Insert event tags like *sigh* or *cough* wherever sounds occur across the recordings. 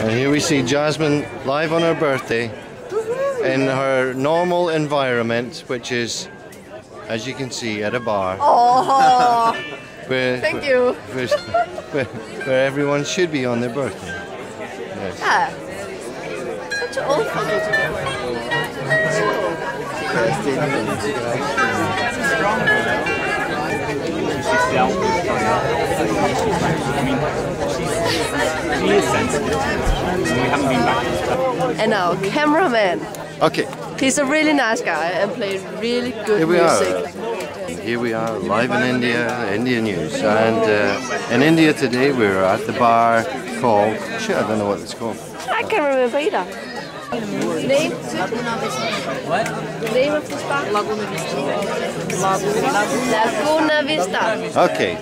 And here we see Jasmine live on her birthday in her normal environment, which is, as you can see, at a bar. Oh, *laughs* Where, thank you. Where, where, where everyone should be on their birthday. Yes. Yeah. Such an old photo together. She is sensitive. We haven't been back. And our cameraman. Okay, He's a really nice guy and played really good here we music. are. Here we are, live in India, India News. And uh, in India today, we're at the bar called, shit, I don't know what it's called. I can't remember either. Name? What? Name of this bar? Laguna Vista. Laguna Vista. Okay,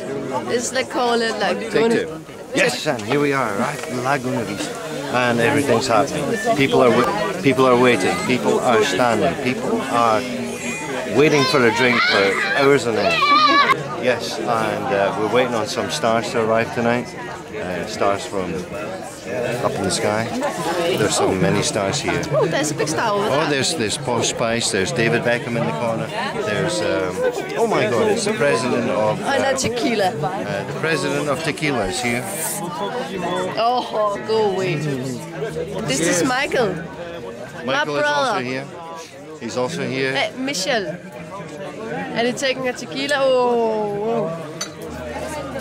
It's like call it like Take two. Yes, and here we are, right, Laguna Vista, and everything's happening. People are people are waiting. People are standing. People are waiting for a drink for hours on end. Yes, and uh, we're waiting on some stars to arrive tonight. Uh, stars from up in the sky. There's so many stars here. Oh, there's a big star over Oh, there's there's Posh Spice. There's David Beckham in the corner. There's um, oh my God, it's the president of. And uh, tequila. uh, the president of Tequila is here. Oh, go away. This is Michael. Michael is brother. also here. He's also here. Hey, Michelle. And he's taking a tequila. Oh, oh.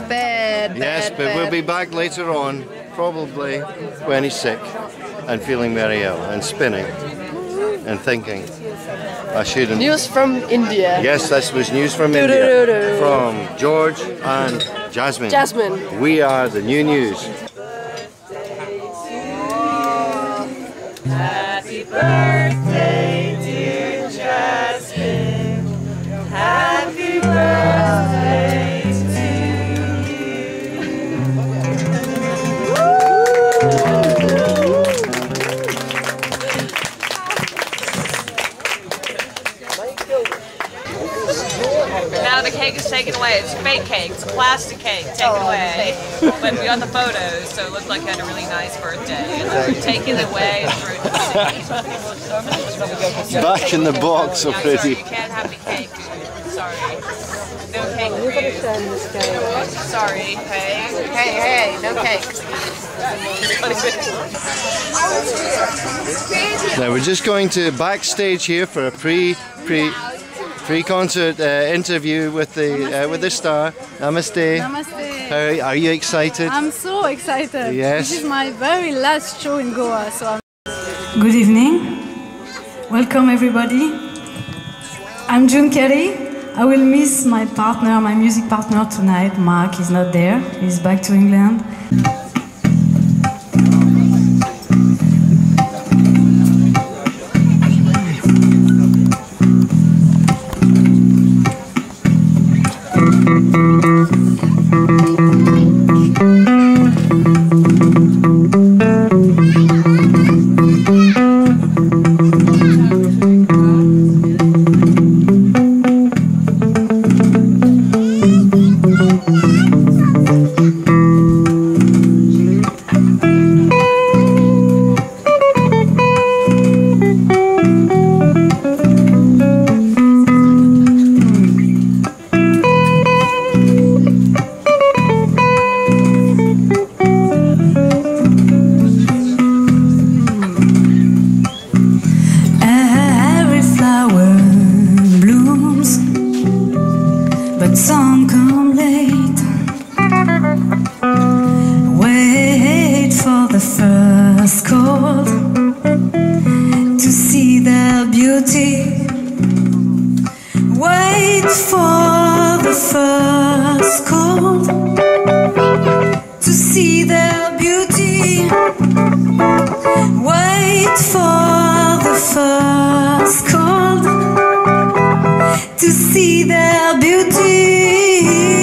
Bad, Yes, bad, but we'll be back later on, probably when he's sick and feeling very ill and spinning and thinking. I shouldn't. News from India. Yes, this was news from India from George and Jasmine. Jasmine. We are the new news. Now plastic cake taken away. *laughs* But we got the photos, so it looked like you had a really nice birthday. And we're taking it away *laughs* and threw it to the sea. Back in the box No, I'm already. sorry, you can't have the cake. Sorry. No cake for you. Sorry. Hey, hey, hey, no cake. Now we're just going to backstage here for a pre pre pre concert uh, interview with the uh, with the star. Namaste. Namaste. How, are you excited? I'm so excited. Yes. This is my very last show in Goa, so I'm. Good evening. Welcome everybody. I'm Junkerry. I will miss my partner, my music partner tonight. Mark is not there. He's back to England. for the first call to see their beauty. Wait for the first call to see their beauty.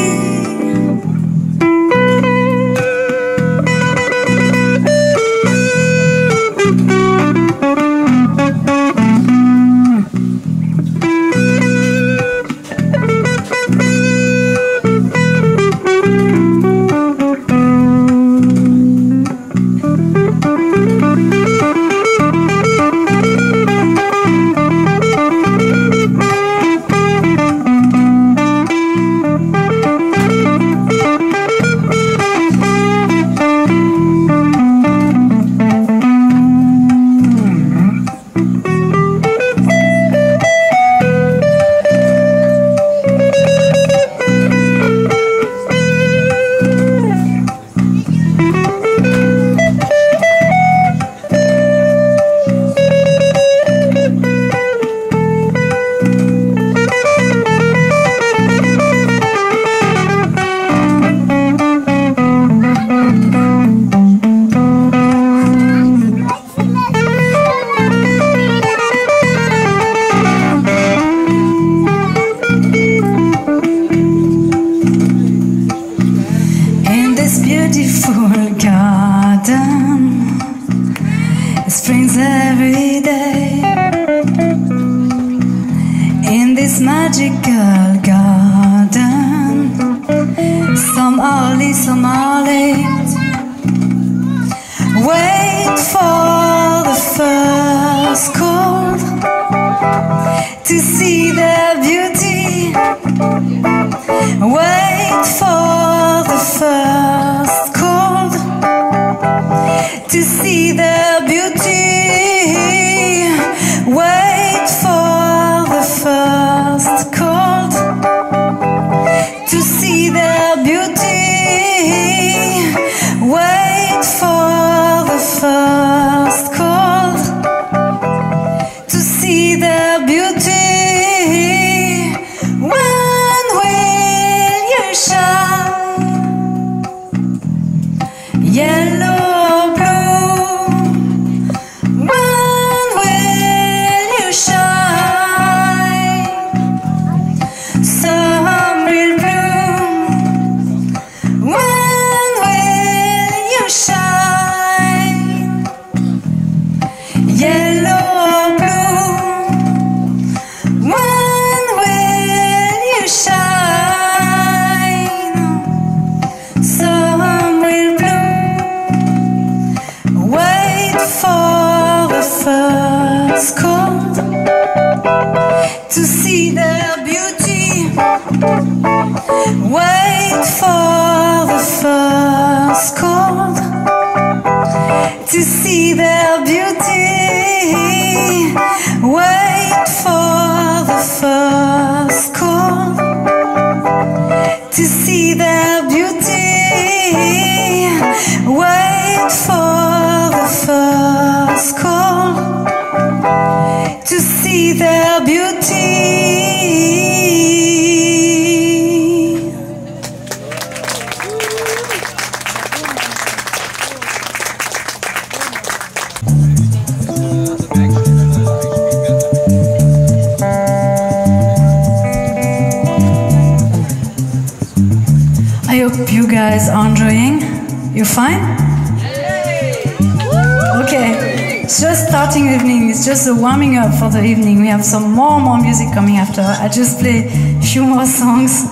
warming up for the evening. We have some more more music coming after. I just play a few more songs.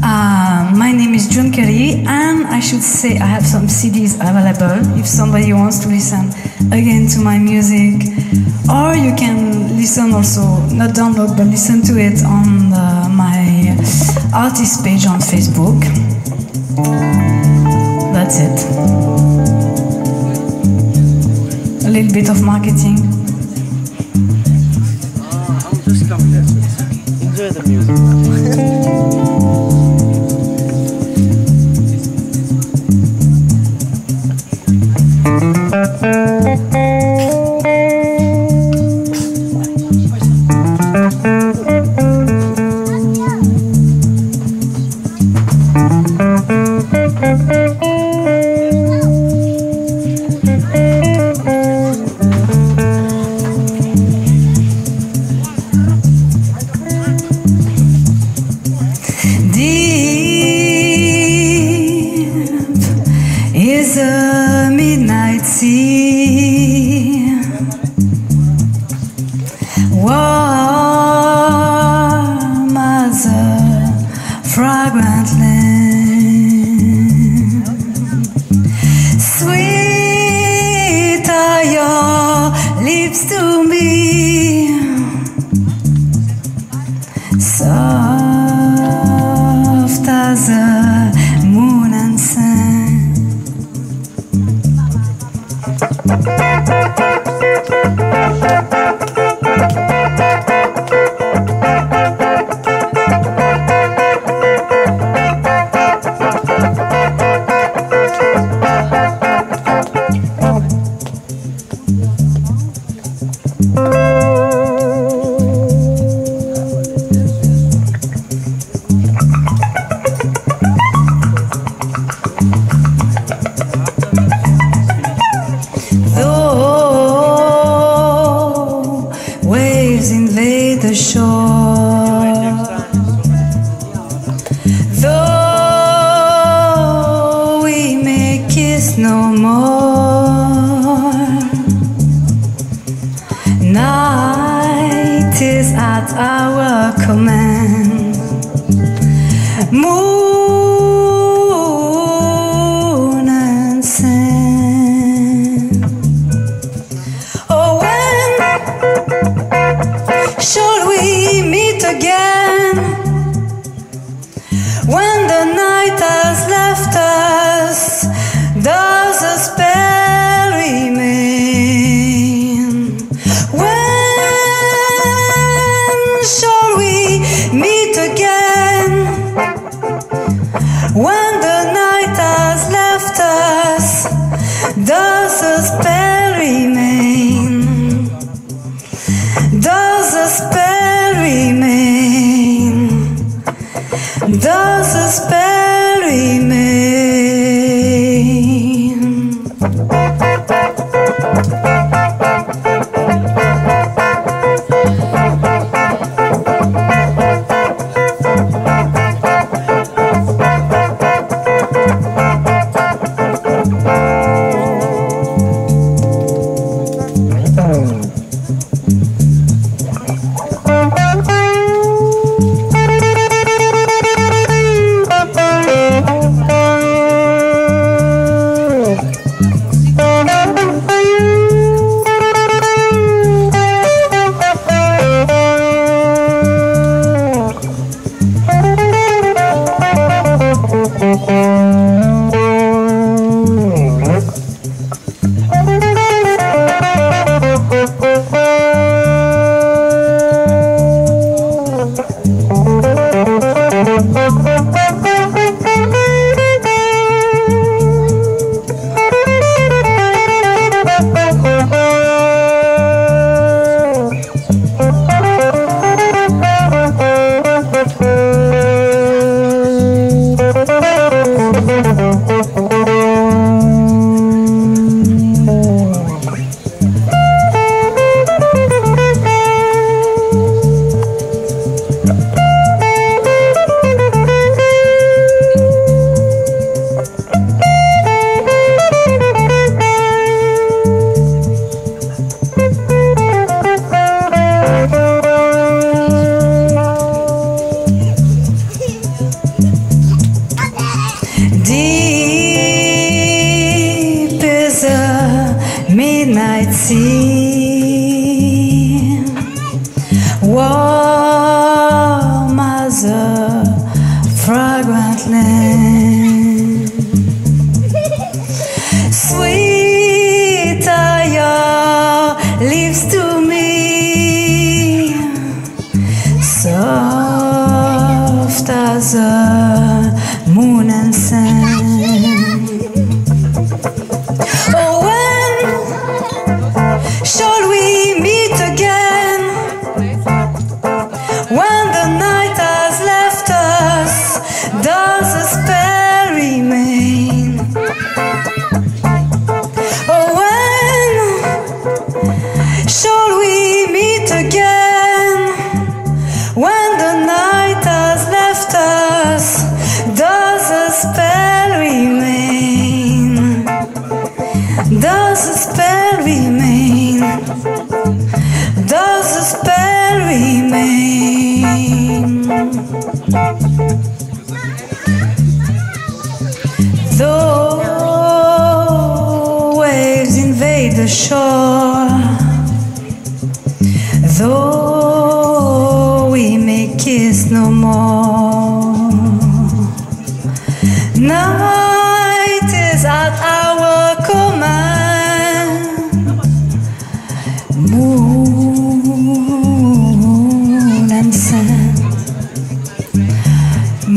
Uh, my name is Junkerry, and I should say I have some CDs available if somebody wants to listen again to my music, or you can listen also not download but listen to it on my artist page on Facebook. That's it. A little bit of marketing. Deus te fragments no more. Night is at our command. does a spell remain? When shall we meet again? When the night has left us, does a spell remain? Does a spell remain? Does a spell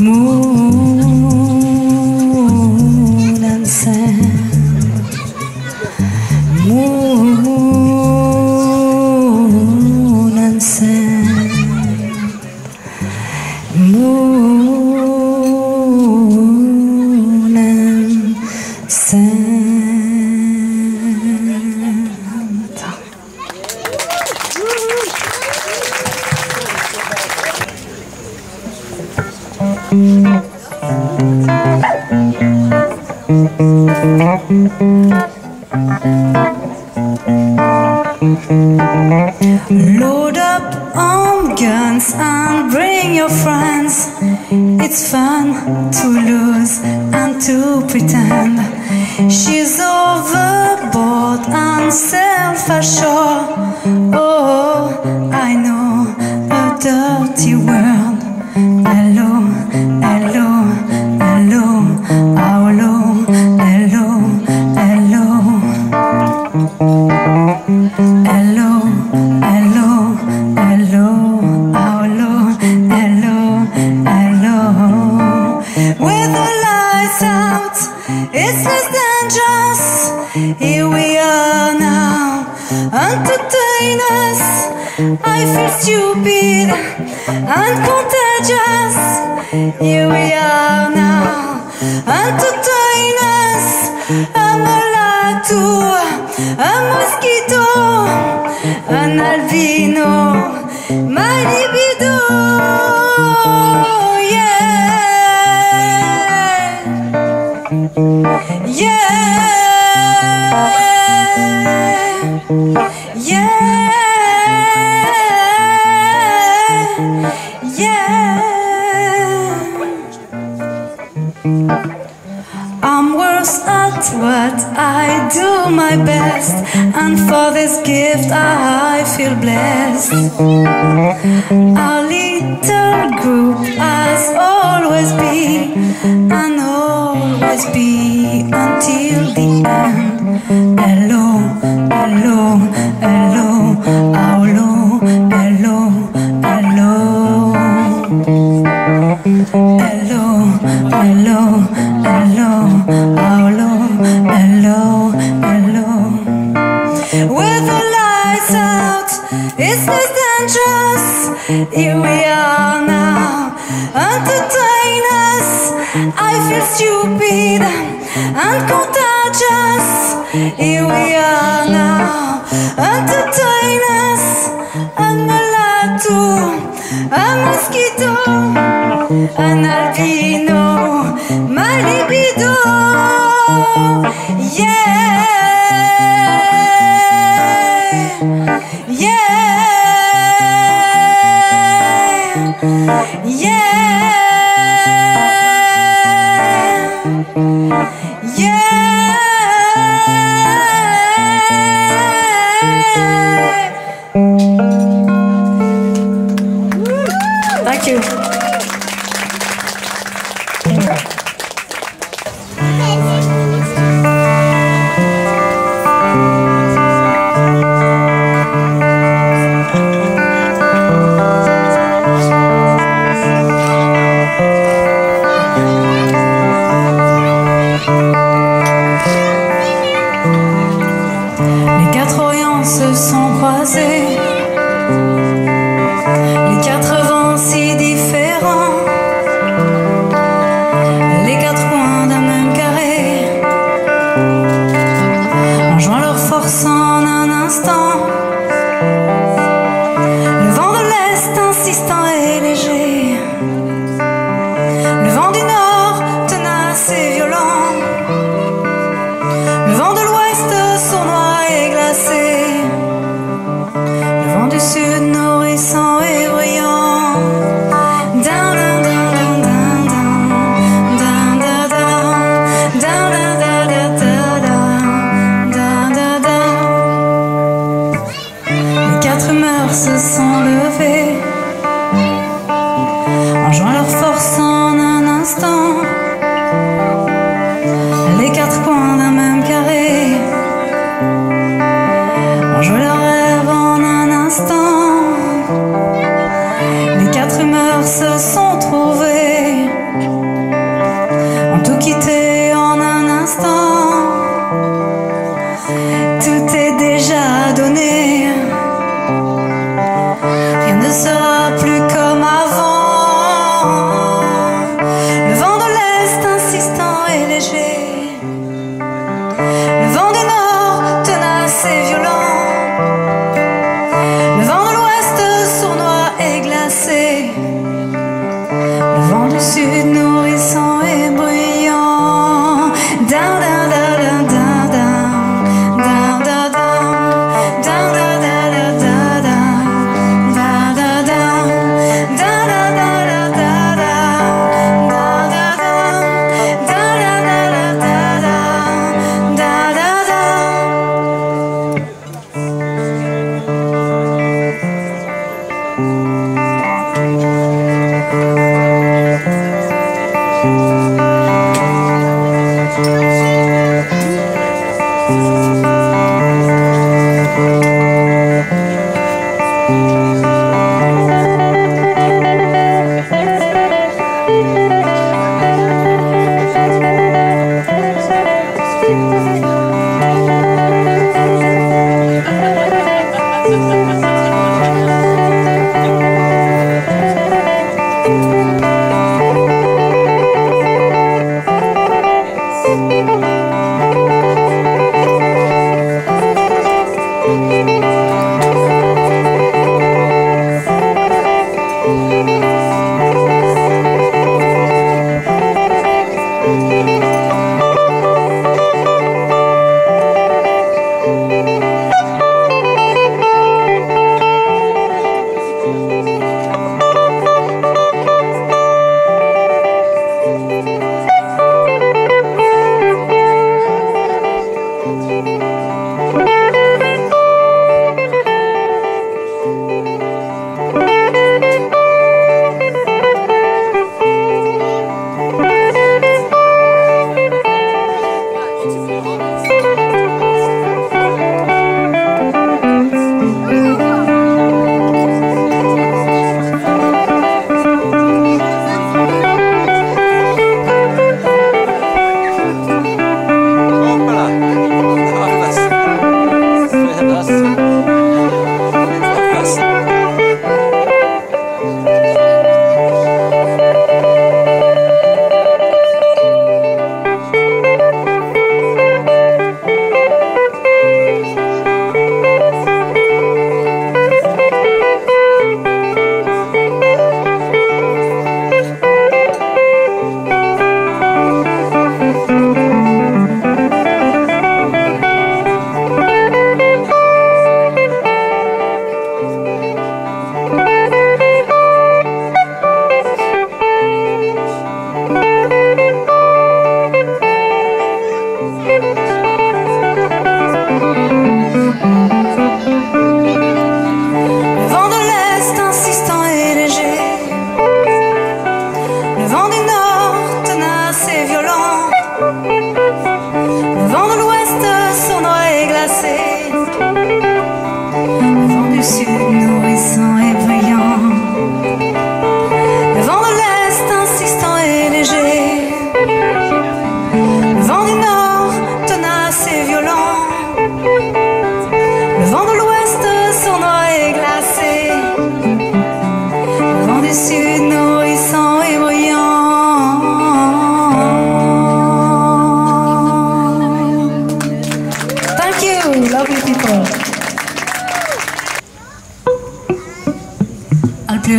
무 Our little group has always been and always be until the end. here we are now. Entertain us, I feel stupid and contagious. Here we are now. Entertain us, I'm a lato, a mosquito, an albino, my libido. Yeah. promises.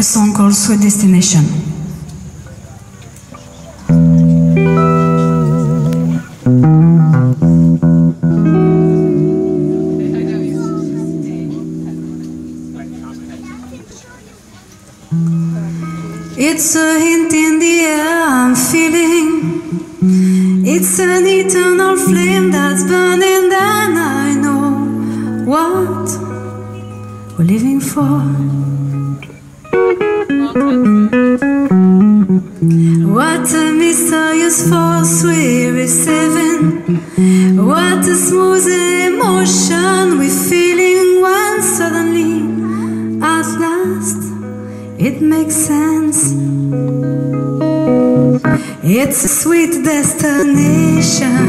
Song called Sweet Destination. It's a hint in the air I'm feeling. It's an eternal flame that's burning, and I know what we're living for. It makes sense. It's a sweet destination.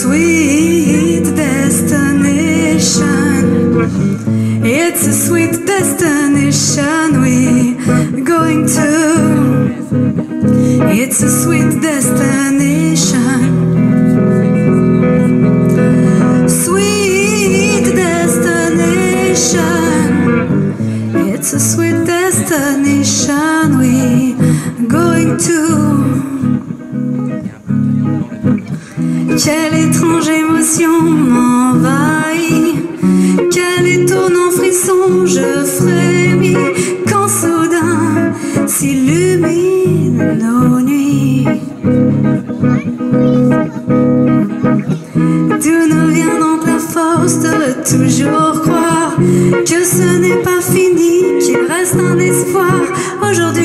Sweet destination. It's a sweet destination we're going to. It's a sweet destination. Aujourd'hui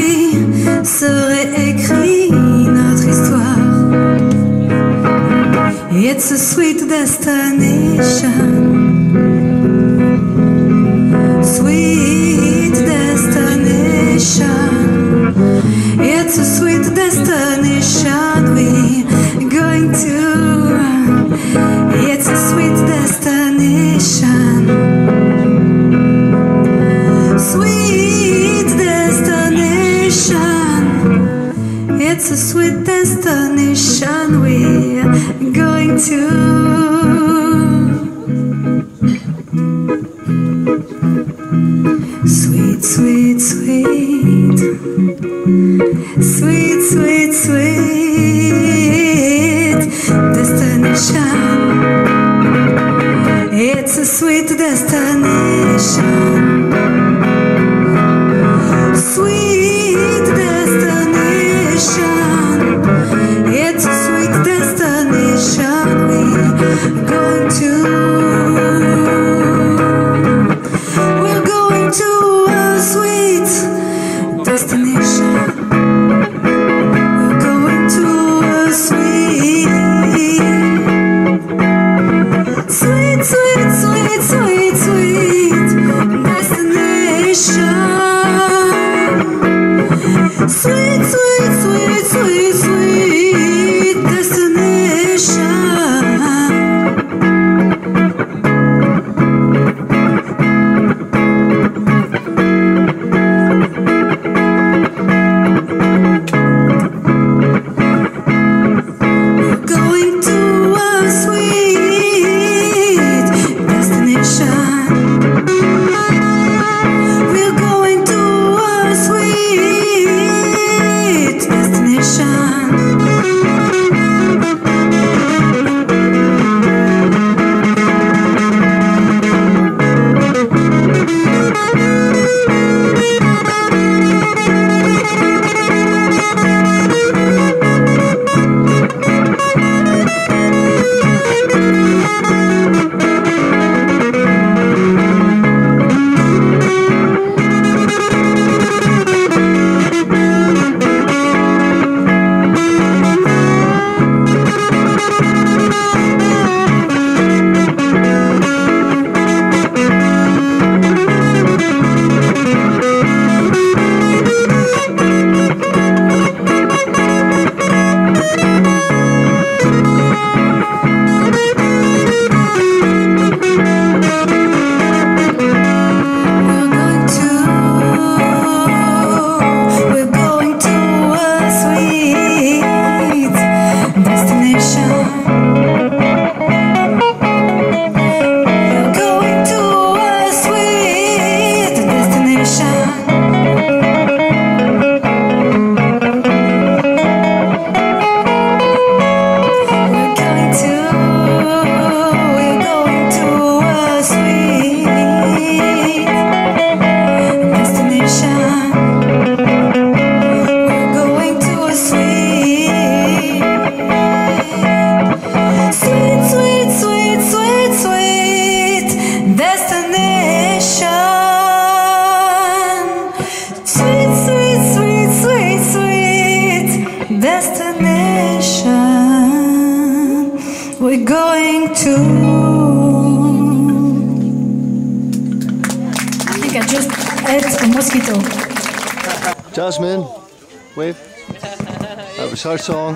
song?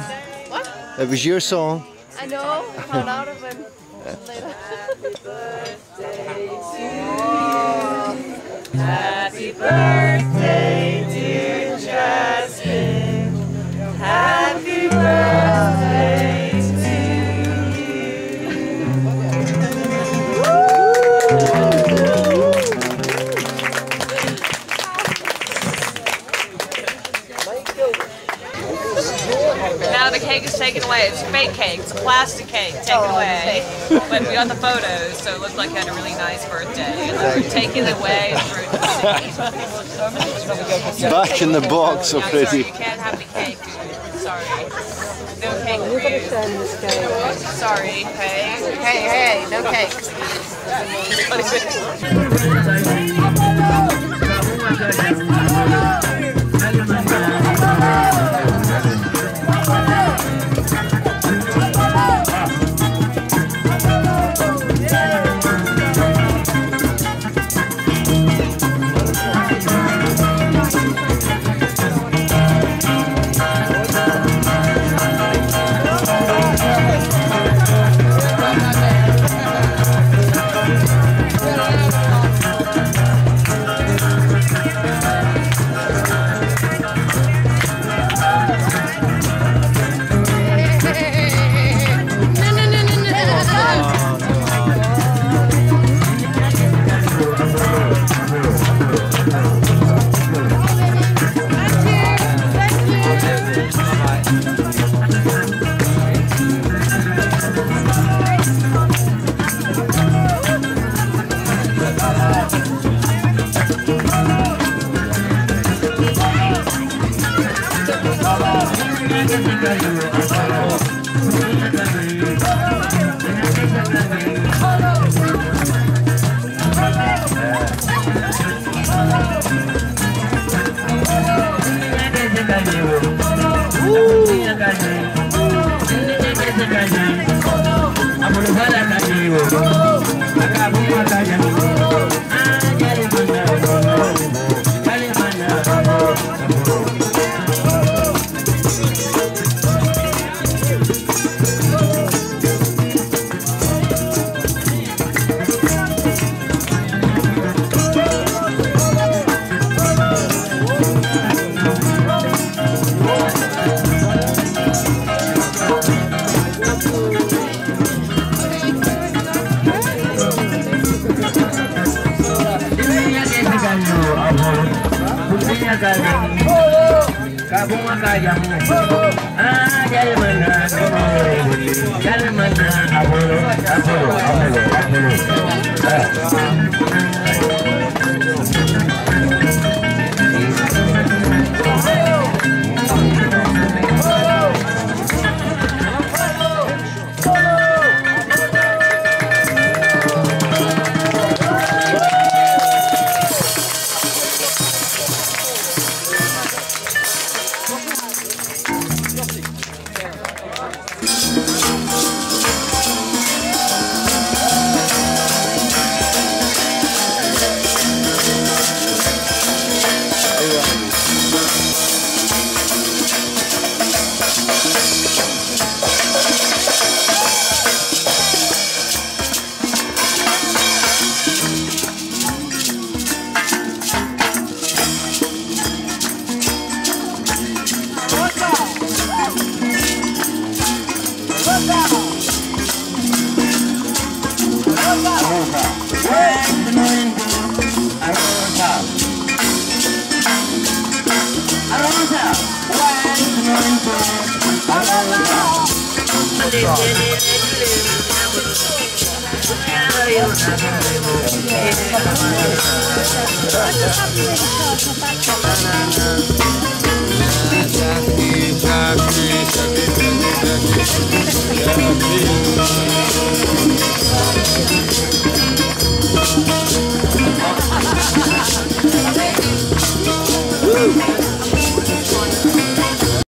What? It was your song. cake. It's a plastic cake. Take it away. but we got the photos, so it looked like I had a really nice birthday. We taking it away. *laughs* Back in the box already. No, sorry, you can't have the cake. Sorry. No cake for you. Sorry. Hey, hey, hey. No cake. *laughs* Oh